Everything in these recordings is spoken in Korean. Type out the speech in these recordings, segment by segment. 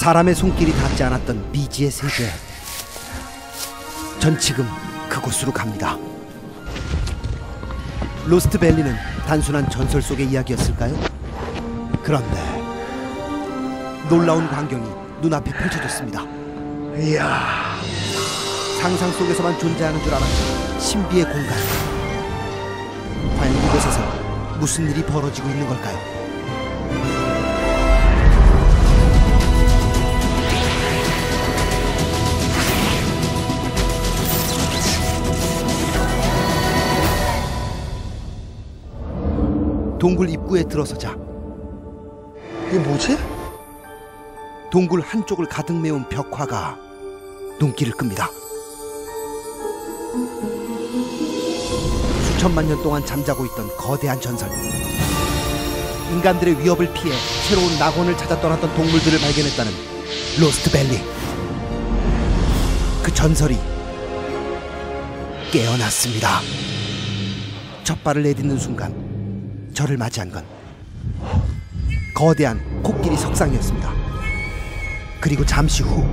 사람의 손길이 닿지 않았던 미지의 세계. 전 지금 그곳으로 갑니다. 로스트 밸리는 단순한 전설 속의 이야기였을까요? 그런데 놀라운 광경이 눈앞에 펼쳐졌습니다. 이야, 상상 속에서만 존재하는 줄 알았던 신비의 공간. 과연 이곳에서 무슨 일이 벌어지고 있는 걸까요? 동굴 입구에 들어서자 이게 뭐지? 동굴 한쪽을 가득 메운 벽화가 눈길을 끕니다. 수천만 년 동안 잠자고 있던 거대한 전설. 인간들의 위협을 피해 새로운 낙원을 찾아 떠났던 동물들을 발견했다는 로스트 밸리. 그 전설이 깨어났습니다. 첫 발을 내딛는 순간 저를 맞이한 건 거대한 코끼리 석상이었습니다. 그리고 잠시 후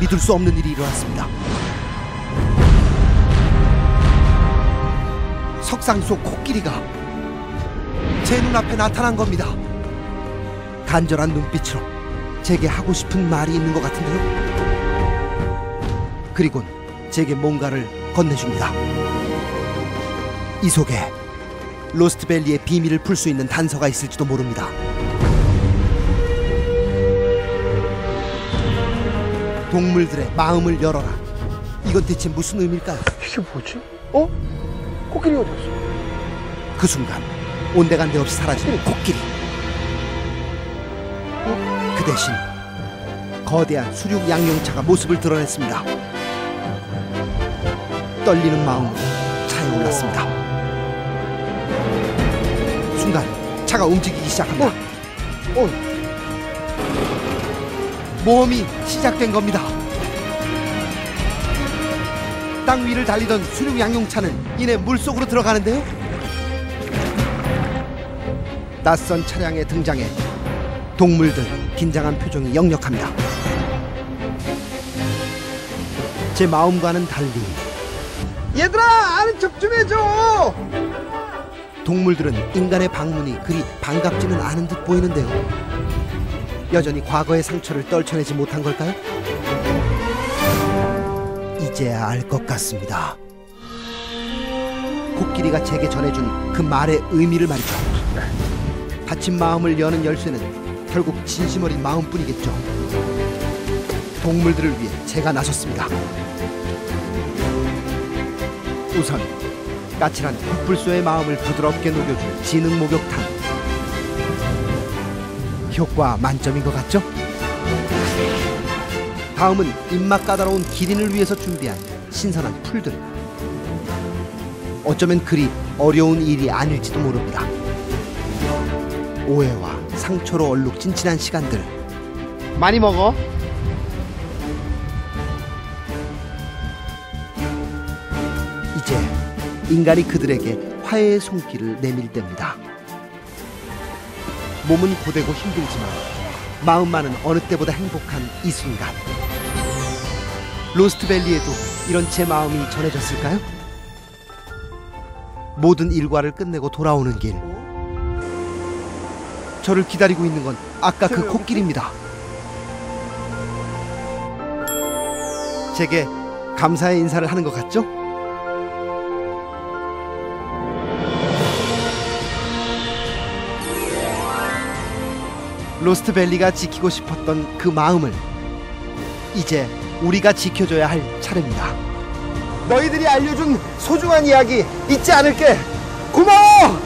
믿을 수 없는 일이 일어났습니다. 석상 속 코끼리가 제 눈앞에 나타난 겁니다. 간절한 눈빛으로 제게 하고 싶은 말이 있는 것 같은데요. 그리곤 제게 뭔가를 건네줍니다. 이 속에 로스트밸리의 비밀을 풀 수 있는 단서가 있을지도 모릅니다. 동물들의 마음을 열어라. 이건 대체 무슨 의미일까요? 이게 뭐지? 어? 코끼리 어디 갔어? 그 순간 온데간데 없이 사라진 코끼리. 그 대신 거대한 수륙 양용차가 모습을 드러냈습니다. 떨리는 마음으로 차에 올랐습니다. 순간 차가 움직이기 시작합니다. 어, 모험이 시작된 겁니다. 땅 위를 달리던 수륙 양용차는 이내 물속으로 들어가는데요. 낯선 차량의 등장에 동물들 긴장한 표정이 역력합니다. 제 마음과는 달리 얘들아, 아는 척 좀 해줘. 동물들은 인간의 방문이 그리 반갑지는 않은 듯 보이는데요. 여전히 과거의 상처를 떨쳐내지 못한 걸까요? 이제야 알 것 같습니다. 코끼리가 제게 전해준 그 말의 의미를 말이죠. 다친 마음을 여는 열쇠는 결국 진심 어린 마음뿐이겠죠. 동물들을 위해 제가 나섰습니다. 우선 까칠한 흑불소의 마음을 부드럽게 녹여줄 지능 목욕탕. 효과 만점인 것 같죠? 다음은 입맛 까다로운 기린을 위해서 준비한 신선한 풀들. 어쩌면 그리 어려운 일이 아닐지도 모릅니다. 오해와 상처로 얼룩진 지난 시간들. 많이 먹어. 이제 인간이 그들에게 화해의 손길을 내밀 때입니다. 몸은 고되고 힘들지만 마음만은 어느 때보다 행복한 이 순간. 로스트밸리에도 이런 제 마음이 전해졌을까요? 모든 일과를 끝내고 돌아오는 길. 저를 기다리고 있는 건 아까 그 코끼리입니다. 제게 감사의 인사를 하는 것 같죠? 로스트밸리가 지키고 싶었던 그 마음을 이제 우리가 지켜줘야 할 차례입니다. 너희들이 알려준 소중한 이야기 잊지 않을게. 고마워.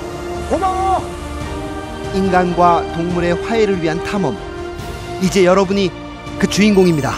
고마워. 인간과 동물의 화해를 위한 탐험. 이제 여러분이 그 주인공입니다.